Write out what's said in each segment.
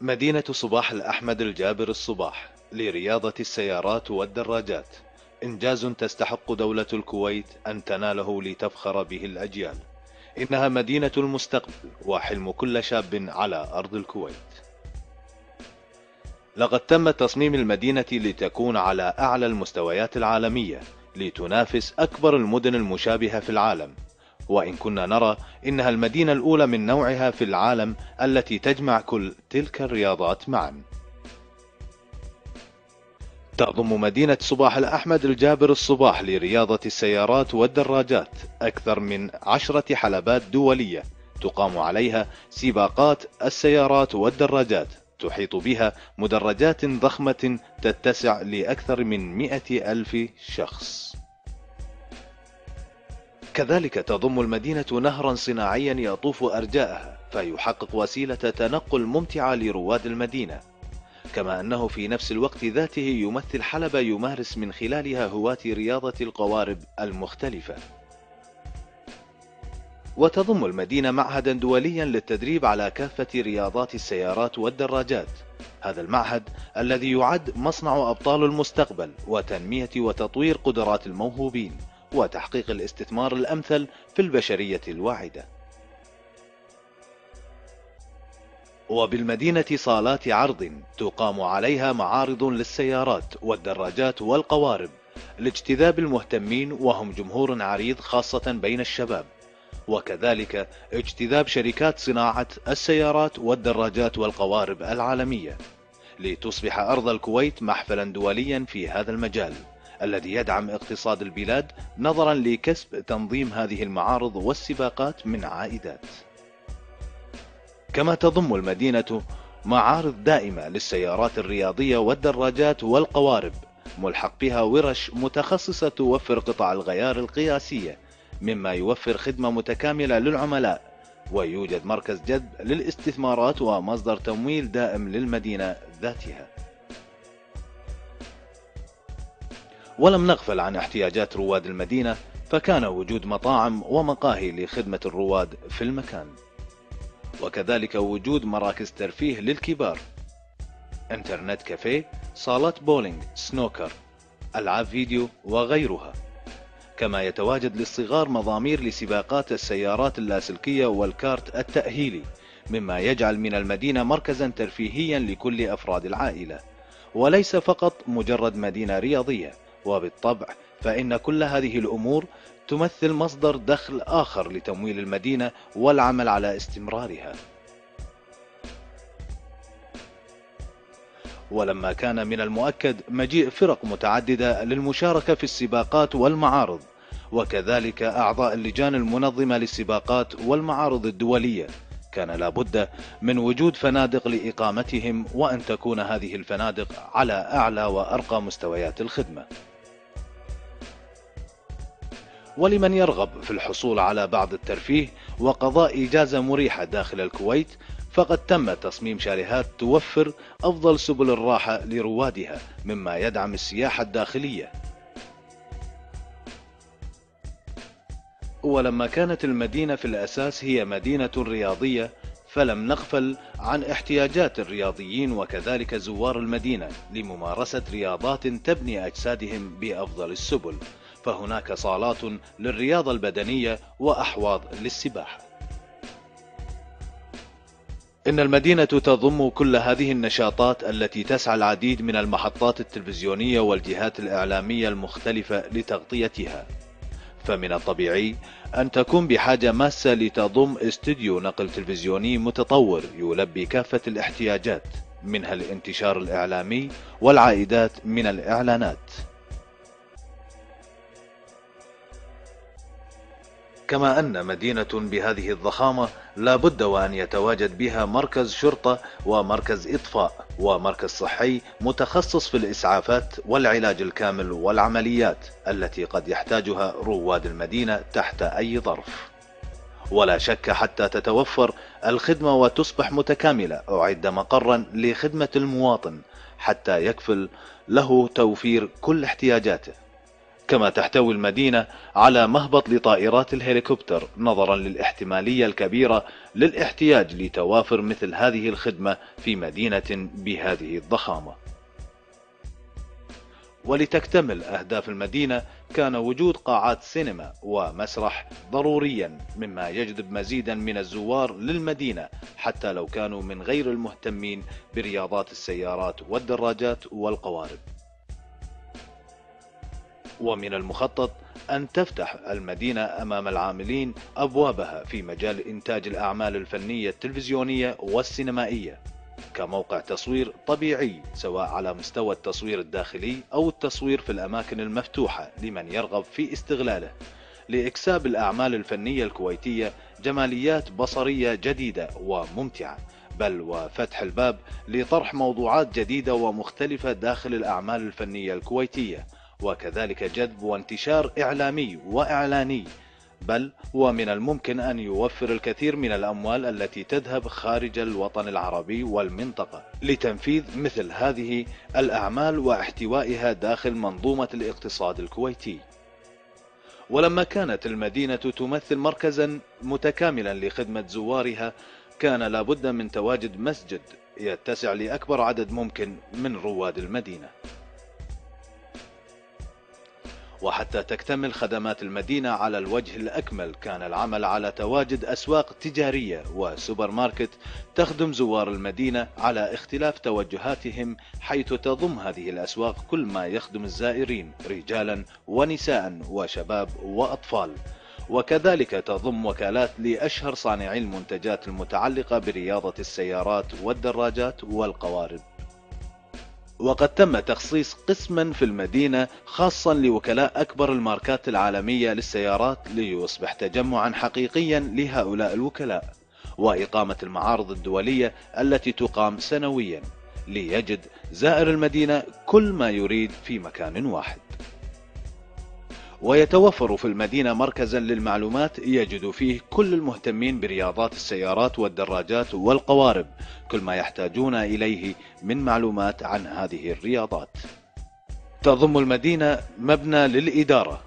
مدينة صباح الأحمد الجابر الصباح لرياضة السيارات والدراجات. إنجاز تستحق دولة الكويت أن تناله لتفخر به الأجيال. إنها مدينة المستقبل وحلم كل شاب على أرض الكويت. لقد تم تصميم المدينة لتكون على أعلى المستويات العالمية لتنافس أكبر المدن المشابهة في العالم. وإن كنا نرى إنها المدينة الأولى من نوعها في العالم التي تجمع كل تلك الرياضات معا. تضم مدينة صباح الأحمد الجابر الصباح لرياضة السيارات والدراجات أكثر من عشرة حلبات دولية تقام عليها سباقات السيارات والدراجات تحيط بها مدرجات ضخمة تتسع لأكثر من مئة ألف شخص. كذلك تضم المدينة نهرا صناعيا يطوف أرجاءها فيحقق وسيلة تنقل ممتعة لرواد المدينة. كما أنه في نفس الوقت ذاته يمثل حلب يمارس من خلالها هواة رياضة القوارب المختلفة. وتضم المدينة معهدا دوليا للتدريب على كافة رياضات السيارات والدراجات. هذا المعهد الذي يعد مصنع أبطال المستقبل وتنمية وتطوير قدرات الموهوبين. وتحقيق الاستثمار الأمثل في البشرية الواعدة. وبالمدينة صالات عرض تقام عليها معارض للسيارات والدراجات والقوارب لاجتذاب المهتمين وهم جمهور عريض خاصة بين الشباب. وكذلك اجتذاب شركات صناعة السيارات والدراجات والقوارب العالمية لتصبح أرض الكويت محفلا دوليا في هذا المجال. الذي يدعم اقتصاد البلاد نظرا لكسب تنظيم هذه المعارض والسباقات من عائدات. كما تضم المدينة معارض دائمة للسيارات الرياضية والدراجات والقوارب ملحق بها ورش متخصصة توفر قطع الغيار القياسية مما يوفر خدمة متكاملة للعملاء ويوجد مركز جذب للاستثمارات ومصدر تمويل دائم للمدينة ذاتها. ولم نغفل عن احتياجات رواد المدينة فكان وجود مطاعم ومقاهي لخدمة الرواد في المكان. وكذلك وجود مراكز ترفيه للكبار. internet café صالات bowling snooker ألعاب فيديو وغيرها. كما يتواجد للصغار مضامير لسباقات السيارات اللاسلكية وال kart التأهيلي مما يجعل من المدينة مركزا ترفيهيا لكل أفراد العائلة وليس فقط مجرد مدينة رياضية. وبالطبع فإن كل هذه الأمور تمثل مصدر دخل آخر لتمويل المدينة والعمل على استمرارها. ولما كان من المؤكد مجيء فرق متعددة للمشاركة في السباقات والمعارض وكذلك أعضاء اللجان المنظمة للسباقات والمعارض الدولية. كان لابد من وجود فنادق لإقامتهم وأن تكون هذه الفنادق على أعلى وأرقى مستويات الخدمة. ولمن يرغب في الحصول على بعض الترفيه وقضاء إجازة مريحة داخل الكويت فقد تم تصميم شاليهات توفر أفضل سبل الراحة لروادها مما يدعم السياحة الداخلية. ولما كانت المدينة في الأساس هي مدينة رياضية فلم نغفل عن احتياجات الرياضيين وكذلك زوار المدينة لممارسة رياضات تبني أجسادهم بأفضل السبل. فهناك صالات للرياضة البدنية وأحواض للسباحة. إن المدينة تضم كل هذه النشاطات التي تسعى العديد من المحطات التلفزيونية والجهات الإعلامية المختلفة لتغطيتها. فمن الطبيعي أن تكون بحاجة ماسة لتضم استديو نقل تلفزيوني متطور يلبي كافة الاحتياجات منها الانتشار الإعلامي والعائدات من الإعلانات. كما أن مدينة بهذه الضخامة لا بد وأن يتواجد بها مركز شرطة ومركز إطفاء ومركز صحي متخصص في الإسعافات والعلاج الكامل والعمليات التي قد يحتاجها رواد المدينة تحت أي ظرف. ولا شك حتى تتوفر الخدمة وتصبح متكاملة. أعد مقرا لخدمة المواطن حتى يكفل له توفير كل احتياجاته. كما تحتوي المدينة على مهبط لطائرات الهليكوبتر نظرا للاحتمالية الكبيرة للاحتياج لتوافر مثل هذه الخدمة في مدينة بهذه الضخامة. ولتكتمل أهداف المدينة كان وجود قاعات سينما ومسرح ضروريا مما يجذب مزيدا من الزوار للمدينة حتى لو كانوا من غير المهتمين برياضات السيارات والدراجات والقوارب. ومن المخطط أن تفتح المدينة أمام العاملين أبوابها في مجال إنتاج الأعمال الفنية التلفزيونية والسينمائية كموقع تصوير طبيعي سواء على مستوى التصوير الداخلي أو التصوير في الأماكن المفتوحة لمن يرغب في استغلاله. لإكساب الأعمال الفنية الكويتية جماليات بصرية جديدة وممتعة بل وفتح الباب لطرح موضوعات جديدة ومختلفة داخل الأعمال الفنية الكويتية. وكذلك جذب وانتشار إعلامي وإعلاني. بل ومن الممكن أن يوفر الكثير من الأموال التي تذهب خارج الوطن العربي والمنطقة لتنفيذ مثل هذه الأعمال واحتوائها داخل منظومة الاقتصاد الكويتي. ولما كانت المدينة تمثل مركزا متكاملا لخدمة زوارها كان لابد من تواجد مسجد يتسع لأكبر عدد ممكن من رواد المدينة. وحتى تكتمل خدمات المدينة على الوجه الأكمل. كان العمل على تواجد أسواق تجارية وسوبر ماركت تخدم زوار المدينة على اختلاف توجهاتهم حيث تضم هذه الأسواق كل ما يخدم الزائرين رجالا ونساء وشباب وأطفال. وكذلك تضم وكالات لأشهر صانعي المنتجات المتعلقة برياضة السيارات والدراجات والقوارب. وقد تم تخصيص قسما في المدينة خاصا لوكلاء أكبر الماركات العالمية للسيارات ليصبح تجمعا حقيقيا لهؤلاء الوكلاء وإقامة المعارض الدولية التي تقام سنويا ليجد زائر المدينة كل ما يريد في مكان واحد. ويتوفر في المدينة مركزا للمعلومات يجد فيه كل المهتمين برياضات السيارات والدراجات والقوارب كل ما يحتاجون إليه من معلومات عن هذه الرياضات. تضم المدينة مبنى للإدارة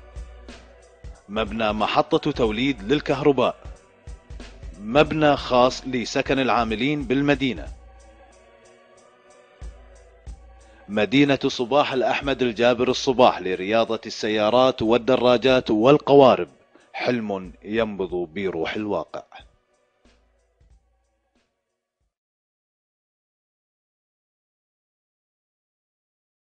مبنى محطة توليد للكهرباء مبنى خاص لسكن العاملين بالمدينة. مدينة صباح الأحمد الجابر الصباح لرياضة السيارات والدراجات والقوارب. حلم ينبض بروح الواقع.